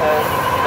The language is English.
Uh,